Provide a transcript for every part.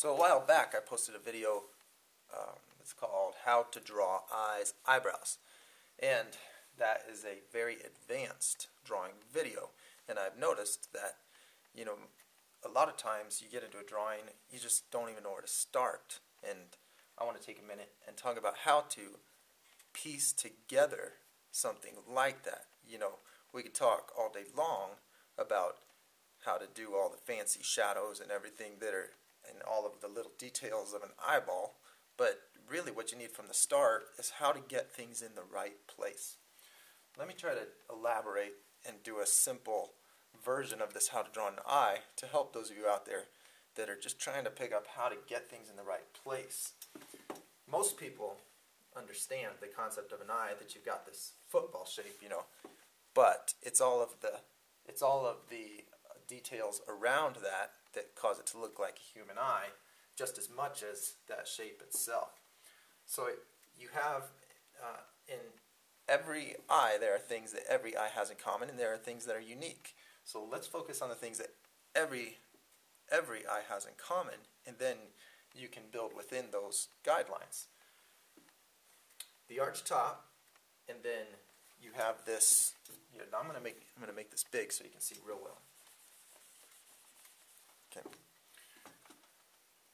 So a while back, I posted a video. Um, it's called "How to Draw Eyes Eyebrows," and that is a very advanced drawing video. And I've noticed that, you know, a lot of times you get into a drawing, you just don't even know where to start. And I want to take a minute and talk about how to piece together something like that. You know, we could talk all day long about how to do all the fancy shadows and everything that are and all of the little details of an eyeball, but really what you need from the start is how to get things in the right place. Let me try to elaborate and do a simple version of this how to draw an eye to help those of you out there that are just trying to pick up how to get things in the right place. Most people understand the concept of an eye that you've got this football shape, you know, but it's all of the it's all of the details around that that cause it to look like a human eye just as much as that shape itself. So you have uh, in every eye there are things that every eye has in common and there are things that are unique. So let's focus on the things that every every eye has in common and then you can build within those guidelines. The arch top and then you have this you know, I'm to make I'm going to make this big so you can see real well. Okay.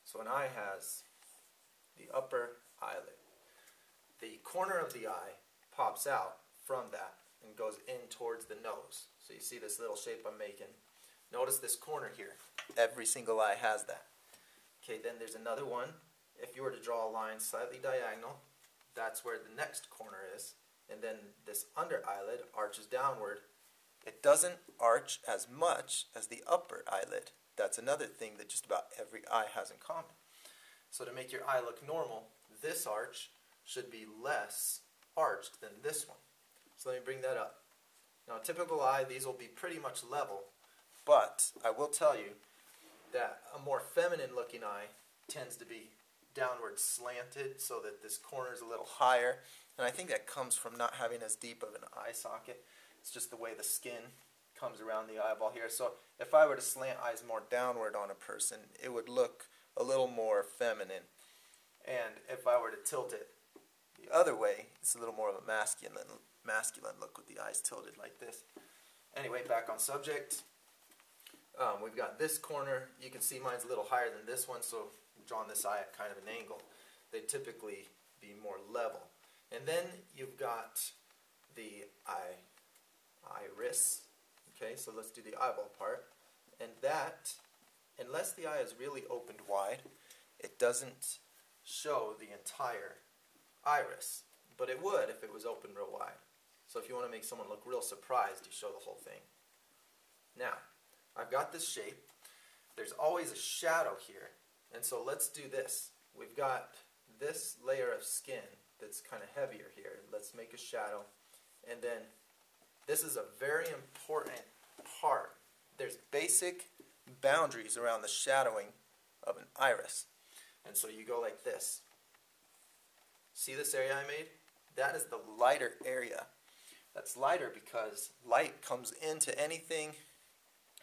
So an eye has the upper eyelid. The corner of the eye pops out from that and goes in towards the nose. So you see this little shape I'm making. Notice this corner here. Every single eye has that. Okay, then there's another one. If you were to draw a line slightly diagonal, that's where the next corner is. And then this under eyelid arches downward. It doesn't arch as much as the upper eyelid. That's another thing that just about every eye has in common. So to make your eye look normal, this arch should be less arched than this one. So let me bring that up. Now a typical eye, these will be pretty much level, but I will tell you that a more feminine looking eye tends to be downward slanted so that this corner is a little higher. And I think that comes from not having as deep of an eye socket. It's just the way the skin comes around the eyeball here. So if I were to slant eyes more downward on a person, it would look a little more feminine. And if I were to tilt it the other way, it's a little more of a masculine, masculine look with the eyes tilted like this. Anyway, back on subject. Um, we've got this corner. You can see mine's a little higher than this one, so I'm drawing this eye at kind of an angle. They typically be more level. And then you've got the eye, iris, Okay, so let's do the eyeball part. And that, unless the eye is really opened wide, it doesn't show the entire iris. But it would if it was open real wide. So if you want to make someone look real surprised, you show the whole thing. Now, I've got this shape. There's always a shadow here. And so let's do this. We've got this layer of skin that's kind of heavier here. Let's make a shadow. And then this is a very important part. There's basic boundaries around the shadowing of an iris. And so you go like this. See this area I made? That is the lighter area. That's lighter because light comes into anything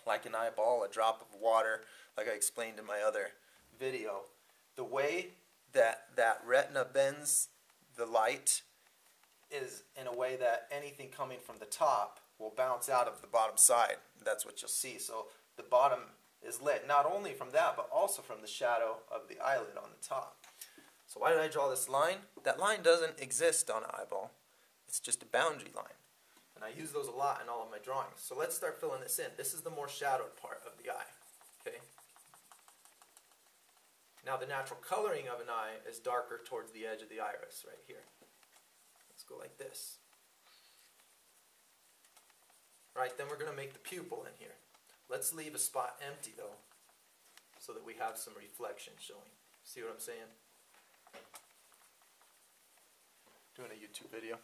like an eyeball, a drop of water, like I explained in my other video. The way that that retina bends the light is in a way that anything coming from the top will bounce out of the bottom side. That's what you'll see. So the bottom is lit not only from that, but also from the shadow of the eyelid on the top. So why did I draw this line? That line doesn't exist on an eyeball. It's just a boundary line. And I use those a lot in all of my drawings. So let's start filling this in. This is the more shadowed part of the eye. Okay. Now the natural coloring of an eye is darker towards the edge of the iris right here. Let's go like this. Right, then we're going to make the pupil in here. Let's leave a spot empty though, so that we have some reflection showing. See what I'm saying? Doing a YouTube video.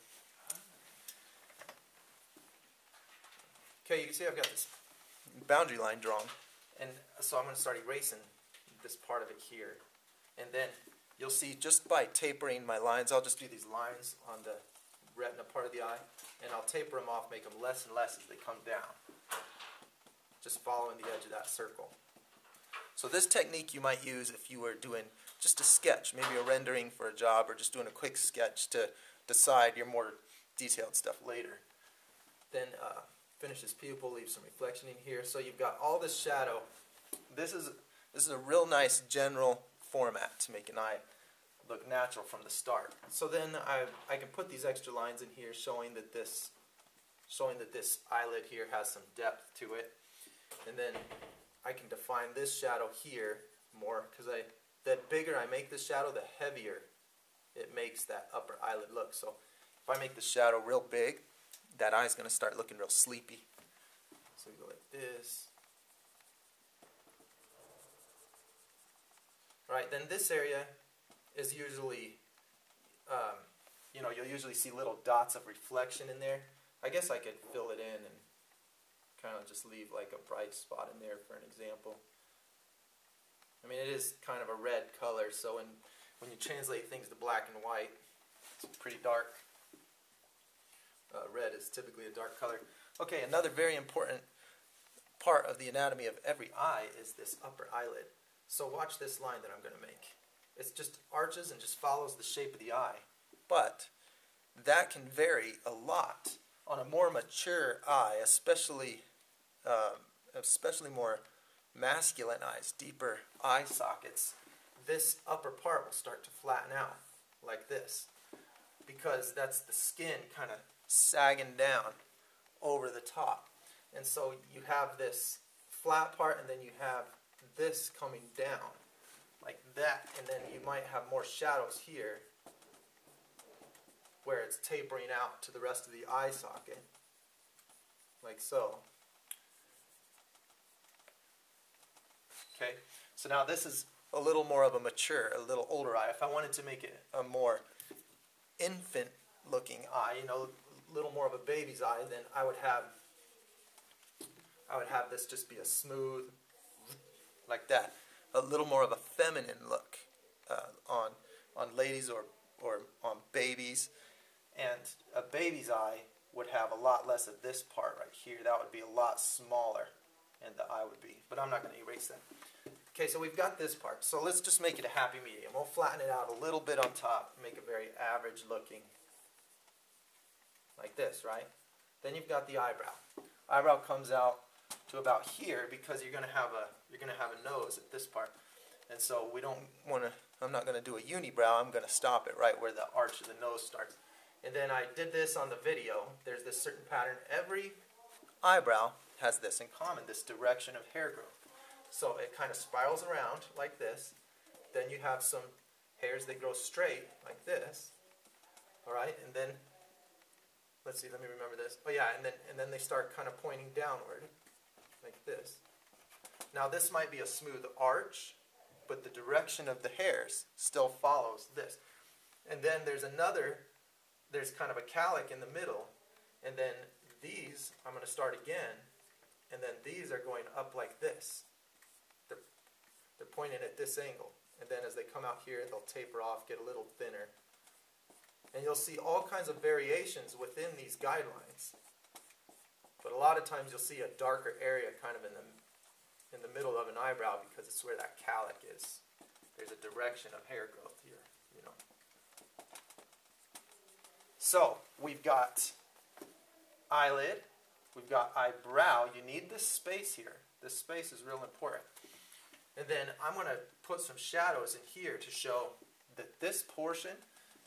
Okay, you can see I've got this boundary line drawn. And so I'm going to start erasing this part of it here. And then you'll see just by tapering my lines, I'll just do these lines on the retina part of the eye, and I'll taper them off, make them less and less as they come down. Just following the edge of that circle. So this technique you might use if you were doing just a sketch, maybe a rendering for a job or just doing a quick sketch to decide your more detailed stuff later. Then uh, finish this pupil, leave some reflection in here. So you've got all this shadow. This is, this is a real nice general format to make an eye look natural from the start. So then I, I can put these extra lines in here showing that this showing that this eyelid here has some depth to it. And then I can define this shadow here more because I the bigger I make the shadow, the heavier it makes that upper eyelid look. So if I make the shadow real big, that eye's going to start looking real sleepy. So we go like this. Right, then this area is usually, um, you know, you'll usually see little dots of reflection in there. I guess I could fill it in and kind of just leave like a bright spot in there for an example. I mean, it is kind of a red color, so when, when you translate things to black and white, it's pretty dark. Uh, red is typically a dark color. Okay, another very important part of the anatomy of every eye is this upper eyelid. So watch this line that I'm going to make. It just arches and just follows the shape of the eye. But that can vary a lot on a more mature eye, especially um, especially more masculine eyes, deeper eye sockets. This upper part will start to flatten out like this because that's the skin kind of sagging down over the top. And so you have this flat part and then you have this coming down like that and then you might have more shadows here where it's tapering out to the rest of the eye socket like so. Okay, so now this is a little more of a mature, a little older eye. If I wanted to make it a more infant looking eye, you know, a little more of a baby's eye, then I would have I would have this just be a smooth like that, a little more of a feminine look uh, on on ladies or or on babies, and a baby's eye would have a lot less of this part right here. That would be a lot smaller, and the eye would be. But I'm not going to erase that. Okay, so we've got this part. So let's just make it a happy medium. We'll flatten it out a little bit on top, make it very average looking, like this, right? Then you've got the eyebrow. Eyebrow comes out to about here because you're going to have a you're going to have a nose at this part. And so we don't want to, I'm not going to do a unibrow, I'm going to stop it right where the arch of the nose starts. And then I did this on the video. There's this certain pattern. Every eyebrow has this in common, this direction of hair growth. So it kind of spirals around like this. Then you have some hairs that grow straight like this. All right, and then let's see, let me remember this. Oh yeah, and then and then they start kind of pointing downward like this. Now this might be a smooth arch, but the direction of the hairs still follows this. And then there's another, there's kind of a cowlick in the middle, and then these, I'm going to start again, and then these are going up like this. They're, they're pointing at this angle. And then as they come out here, they'll taper off, get a little thinner. And you'll see all kinds of variations within these guidelines. But a lot of times you'll see a darker area kind of in the in the middle of an eyebrow because it's where that cowlick is. There's a direction of hair growth here, you know. So we've got eyelid, we've got eyebrow. You need this space here. This space is real important. And then I'm going to put some shadows in here to show that this portion,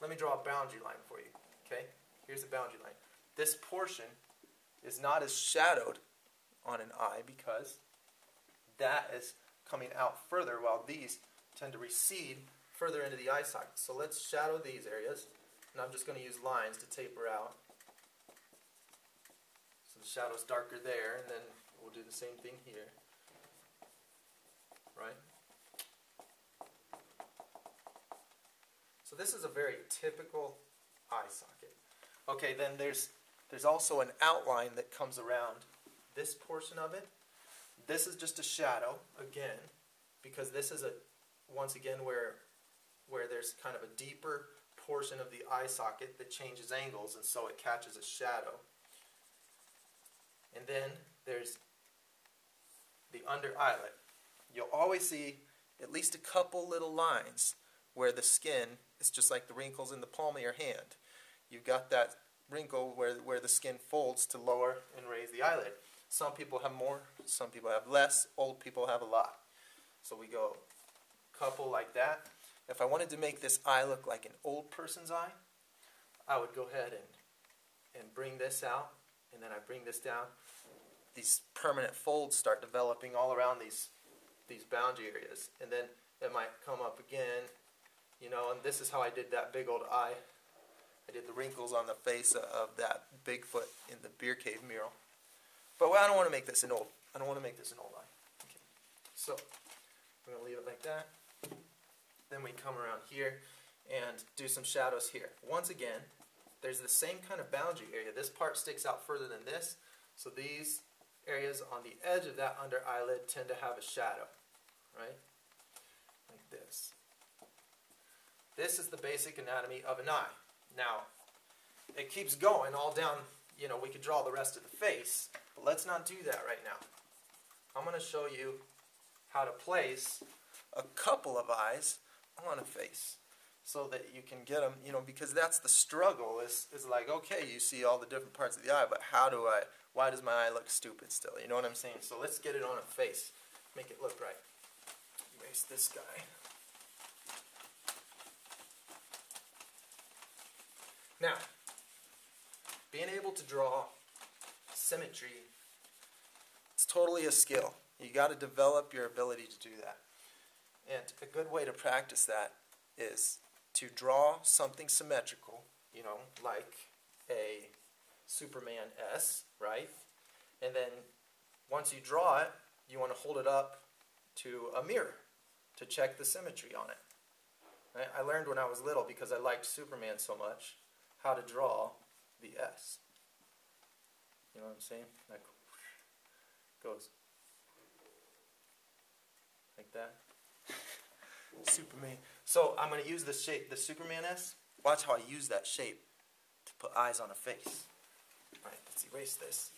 let me draw a boundary line for you. Okay, here's the boundary line. This portion is not as shadowed on an eye because that is coming out further while these tend to recede further into the eye socket. So let's shadow these areas. And I'm just going to use lines to taper out. So the shadow's darker there, and then we'll do the same thing here. Right? So this is a very typical eye socket. Okay, then there's there's also an outline that comes around this portion of it. This is just a shadow, again, because this is a, once again, where, where there's kind of a deeper portion of the eye socket that changes angles, and so it catches a shadow. And then there's the under eyelid. you'll always see at least a couple little lines where the skin is just like the wrinkles in the palm of your hand. You've got that wrinkle where, where the skin folds to lower and raise the eyelid. Some people have more, some people have less, old people have a lot. So we go couple like that. If I wanted to make this eye look like an old person's eye, I would go ahead and, and bring this out, and then I bring this down. These permanent folds start developing all around these, these boundary areas. And then it might come up again, you know, and this is how I did that big old eye. I did the wrinkles on the face of that Bigfoot in the beer cave mural. But I don't want to make this an old, I don't want to make this an old eye. Okay. So, we're going to leave it like that. Then we come around here and do some shadows here. Once again, there's the same kind of boundary area. This part sticks out further than this, so these areas on the edge of that under eyelid tend to have a shadow, right? Like this. This is the basic anatomy of an eye. Now, it keeps going all down, you know, we could draw the rest of the face, but let's not do that right now. I'm going to show you how to place a couple of eyes on a face so that you can get them, you know, because that's the struggle is, is like, okay, you see all the different parts of the eye, but how do I, why does my eye look stupid still? You know what I'm saying? So let's get it on a face, make it look right. Erase this guy. Now, being able to draw symmetry, it's totally a skill. You got to develop your ability to do that. And a good way to practice that is to draw something symmetrical, you know, like a Superman S, right? And then once you draw it, you want to hold it up to a mirror to check the symmetry on it. I learned when I was little because I liked Superman so much how to draw the S. You know what I'm saying? Like goes like that. Superman. So I'm going to use the shape, the Superman S. Watch how I use that shape to put eyes on a face. All right, let's erase this.